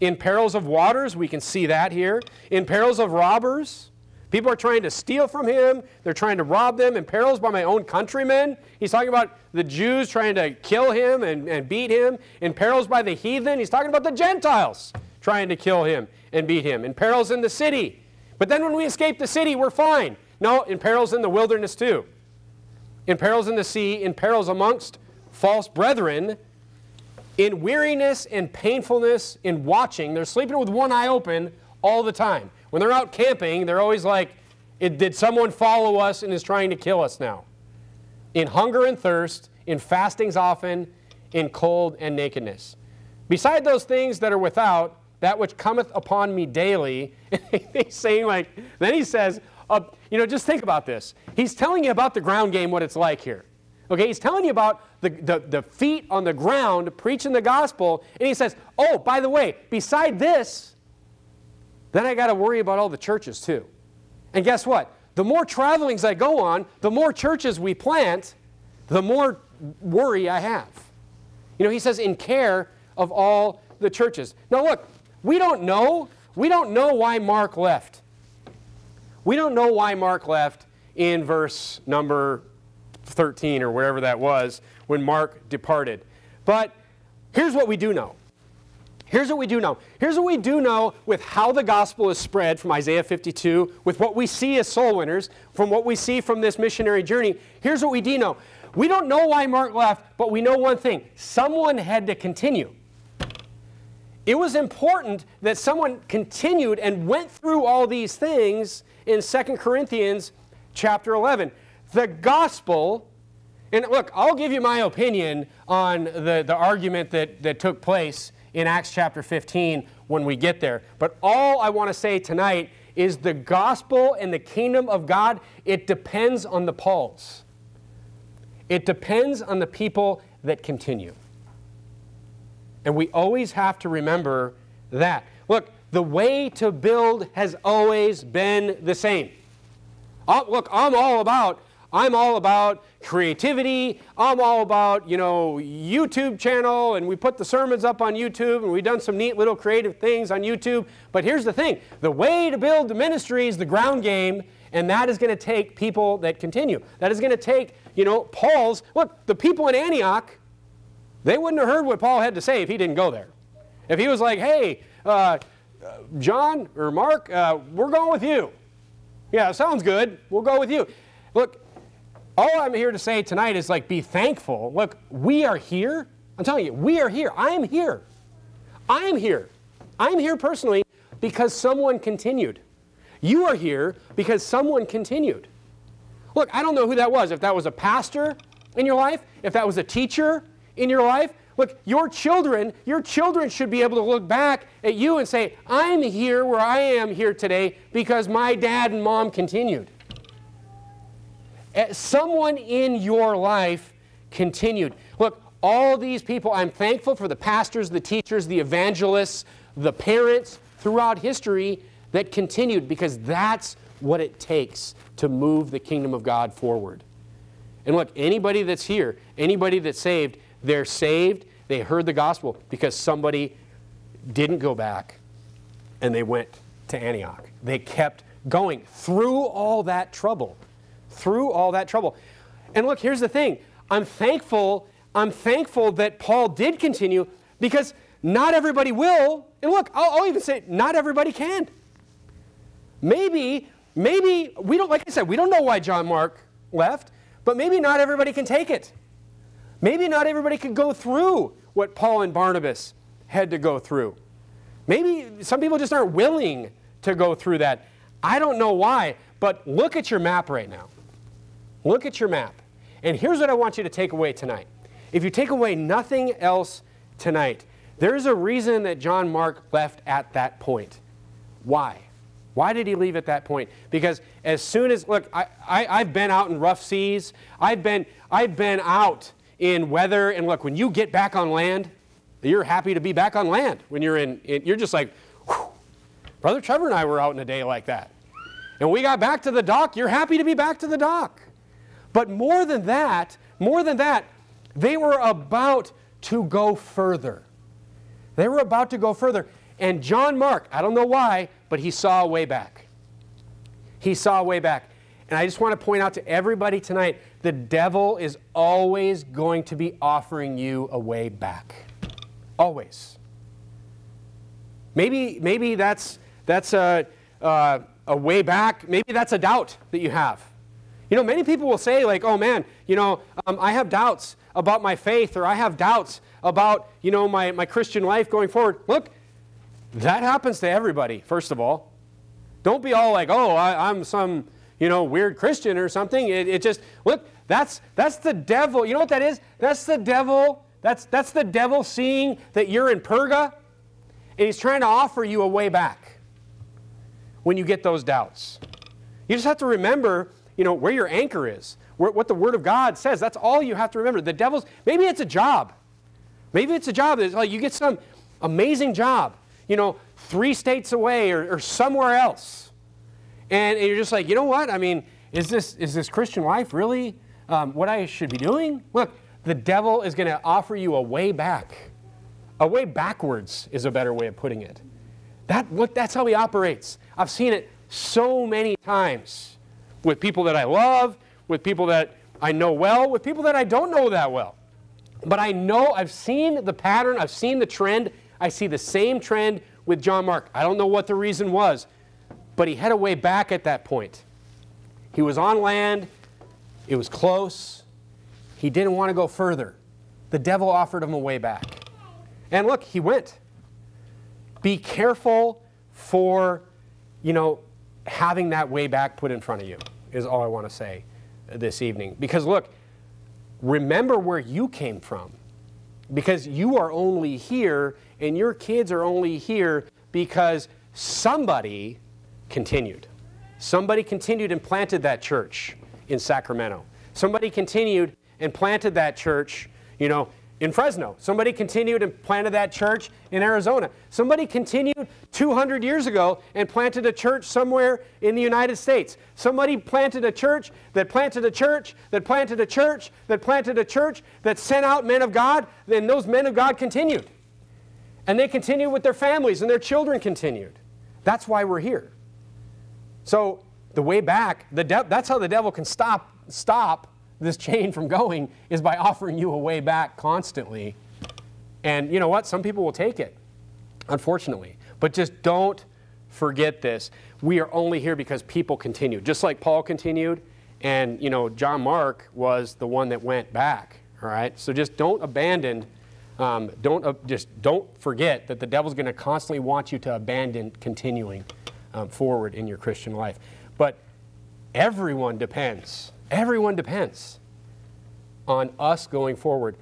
In perils of waters, we can see that here. In perils of robbers, people are trying to steal from him. They're trying to rob them. In perils by my own countrymen. He's talking about the Jews trying to kill him and, and beat him. In perils by the heathen, he's talking about the Gentiles trying to kill him and beat him. In perils in the city. But then when we escape the city, we're fine. No, in perils in the wilderness too. In perils in the sea, in perils amongst false brethren, in weariness and painfulness in watching. They're sleeping with one eye open all the time. When they're out camping, they're always like, Did someone follow us and is trying to kill us now? In hunger and thirst, in fastings often, in cold and nakedness. Beside those things that are without, that which cometh upon me daily, he's saying like, then he says, uh, you know, just think about this. He's telling you about the ground game, what it's like here. Okay, he's telling you about the, the, the feet on the ground preaching the gospel, and he says, oh, by the way, beside this, then I got to worry about all the churches too. And guess what? The more travelings I go on, the more churches we plant, the more worry I have. You know, he says, in care of all the churches. Now, look, we don't know. We don't know why Mark left. We don't know why Mark left in verse number 13 or wherever that was when Mark departed. But here's what we do know. Here's what we do know. Here's what we do know with how the gospel is spread from Isaiah 52, with what we see as soul winners, from what we see from this missionary journey. Here's what we do know. We don't know why Mark left, but we know one thing someone had to continue. It was important that someone continued and went through all these things in 2 Corinthians chapter 11 the gospel, and look, I'll give you my opinion on the, the argument that, that took place in Acts chapter 15 when we get there. But all I want to say tonight is the gospel and the kingdom of God, it depends on the Pauls. It depends on the people that continue. And we always have to remember that. The way to build has always been the same. Oh, look, I'm all about I'm all about creativity. I'm all about, you know, YouTube channel, and we put the sermons up on YouTube, and we've done some neat little creative things on YouTube. But here's the thing the way to build the ministry is the ground game, and that is going to take people that continue. That is going to take, you know, Paul's. Look, the people in Antioch, they wouldn't have heard what Paul had to say if he didn't go there. If he was like, hey, uh, John or Mark, uh, we're going with you. Yeah, sounds good. We'll go with you. Look, all I'm here to say tonight is like be thankful. Look, we are here. I'm telling you, we are here. I am here. I am here. I'm here personally because someone continued. You are here because someone continued. Look, I don't know who that was. If that was a pastor in your life, if that was a teacher in your life, Look, your children, your children should be able to look back at you and say, I'm here where I am here today because my dad and mom continued. Eh, someone in your life continued. Look, all these people, I'm thankful for the pastors, the teachers, the evangelists, the parents throughout history that continued because that's what it takes to move the kingdom of God forward. And look, anybody that's here, anybody that's saved, they're saved, they heard the gospel because somebody didn't go back and they went to Antioch. They kept going through all that trouble. Through all that trouble. And look, here's the thing. I'm thankful, I'm thankful that Paul did continue because not everybody will. And look, I'll, I'll even say not everybody can. Maybe, maybe we don't, like I said, we don't know why John Mark left, but maybe not everybody can take it. Maybe not everybody could go through what Paul and Barnabas had to go through. Maybe some people just aren't willing to go through that. I don't know why, but look at your map right now. Look at your map. And here's what I want you to take away tonight. If you take away nothing else tonight, there's a reason that John Mark left at that point. Why? Why did he leave at that point? Because as soon as, look, I, I, have been out in rough seas. I've been, I've been out in weather. And look, when you get back on land, you're happy to be back on land. When you're in, in you're just like, whew. Brother Trevor and I were out in a day like that. And we got back to the dock, you're happy to be back to the dock. But more than that, more than that, they were about to go further. They were about to go further. And John Mark, I don't know why, but he saw a way back. He saw a way back. And I just want to point out to everybody tonight the devil is always going to be offering you a way back. Always. Maybe, maybe that's, that's a, uh, a way back. Maybe that's a doubt that you have. You know, many people will say, like, oh man, you know, um, I have doubts about my faith or I have doubts about, you know, my, my Christian life going forward. Look, that happens to everybody, first of all. Don't be all like, oh, I, am some, you know, weird Christian or something. It, it just, look, that's, that's the devil. You know what that is? That's the devil. That's, that's the devil seeing that you're in Perga, and he's trying to offer you a way back when you get those doubts. You just have to remember, you know, where your anchor is, where, what the Word of God says. That's all you have to remember. The devil's, maybe it's a job. Maybe it's a job that like you get some amazing job, you know, three states away or, or somewhere else. And, and, you're just like, you know what? I mean, is this, is this Christian life really um, what I should be doing? Look, the devil is going to offer you a way back. A way backwards is a better way of putting it. That, look, that's how he operates. I've seen it so many times with people that I love, with people that I know well, with people that I don't know that well. But I know I've seen the pattern, I've seen the trend. I see the same trend with John Mark. I don't know what the reason was, but he had a way back at that point. He was on land, it was close, he didn't want to go further. The devil offered him a way back. And look, he went. Be careful for, you know, having that way back put in front of you, is all I want to say this evening. Because look, remember where you came from. Because you are only here and your kids are only here because somebody continued. Somebody continued and planted that church in Sacramento. Somebody continued and planted that church, you know, in Fresno. Somebody continued and planted that church in Arizona. Somebody continued 200 years ago and planted a church somewhere in the United States. Somebody planted a church that planted a church that planted a church that planted a church that sent out men of God, and those men of God continued. And they continued with their families and their children continued. That's why we're here. So the way back, the that's how the devil can stop, stop this chain from going is by offering you a way back constantly. And you know what? Some people will take it, unfortunately. But just don't forget this. We are only here because people continue. Just like Paul continued, and you know, John Mark was the one that went back. All right? So just don't abandon. Um, don't uh, just don't forget that the devil's going to constantly want you to abandon continuing um, forward in your Christian life. But everyone depends Everyone depends on us going forward.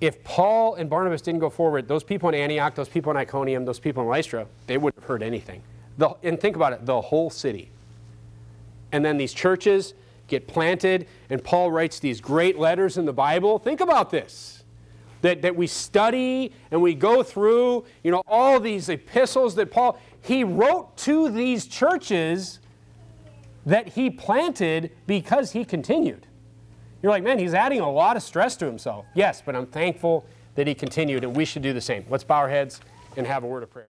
if Paul and Barnabas didn't go forward, those people in Antioch, those people in Iconium, those people in Lystra, they wouldn't have heard anything. The, and think about it, the whole city. And then these churches get planted, and Paul writes these great letters in the Bible. Think about this. That, that we study and we go through, you know, all these epistles that Paul, he wrote to these churches that he planted because he continued. You're like, man, he's adding a lot of stress to himself. Yes, but I'm thankful that he continued, and we should do the same. Let's bow our heads and have a word of prayer.